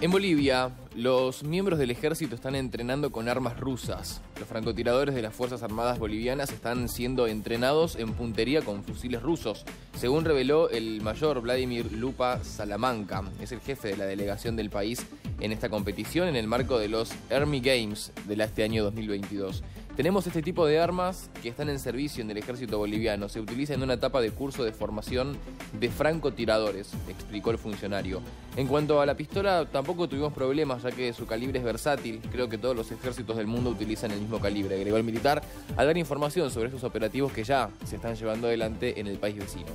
En Bolivia, los miembros del ejército están entrenando con armas rusas. Los francotiradores de las Fuerzas Armadas bolivianas están siendo entrenados en puntería con fusiles rusos, según reveló el mayor Vladimir Lupa Salamanca. Es el jefe de la delegación del país en esta competición en el marco de los Army Games de este año 2022. Tenemos este tipo de armas que están en servicio en el ejército boliviano. Se utiliza en una etapa de curso de formación de francotiradores, explicó el funcionario. En cuanto a la pistola, tampoco tuvimos problemas, ya que su calibre es versátil. Creo que todos los ejércitos del mundo utilizan el mismo calibre, agregó el militar, al dar información sobre estos operativos que ya se están llevando adelante en el país vecino.